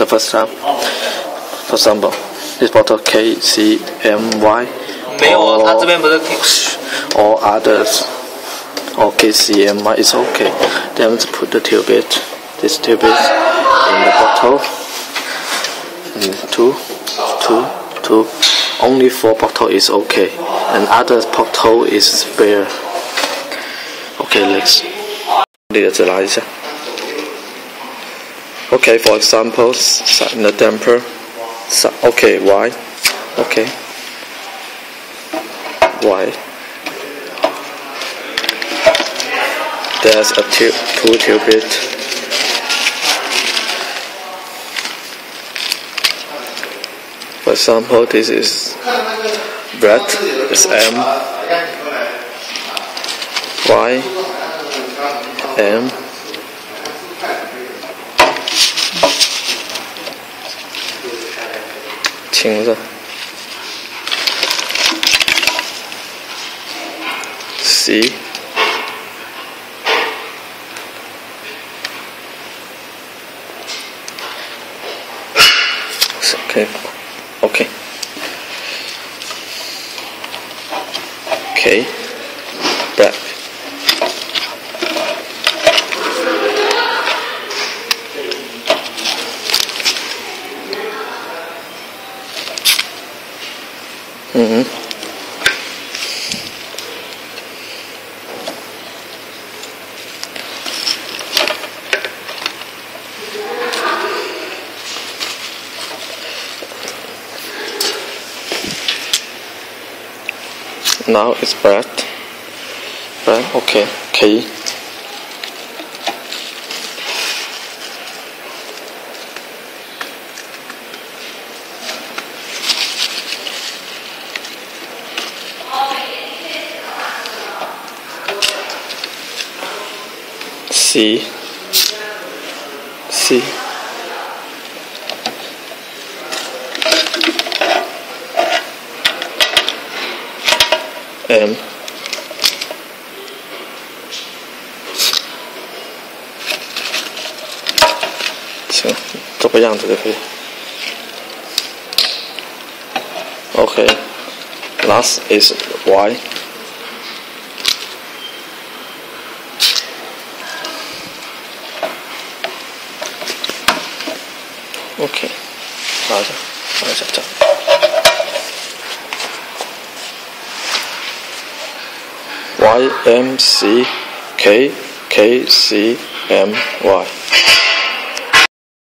the first time. For example, this bottle K C M Y 没有啊，他这边不是 or others or K C M Y is okay. Then let's put the tubet, this tubet in the bottle. And two, two, two. Only four bottle is okay, and other bottle is spare. Okay, let's 列子拉一下。 Okay, for example, in the damper. Okay, why? Okay. Why? There's a two, two tubit. For example, this is bread is M. Y. M. C. Okay. Okay. Okay. Mm-hmm. Now it's bread. Bread, okay. K. C C M行，这个样子就可以。OK, last is Y. Okay. 맞아 맞아 자 Y M C K K C M Y.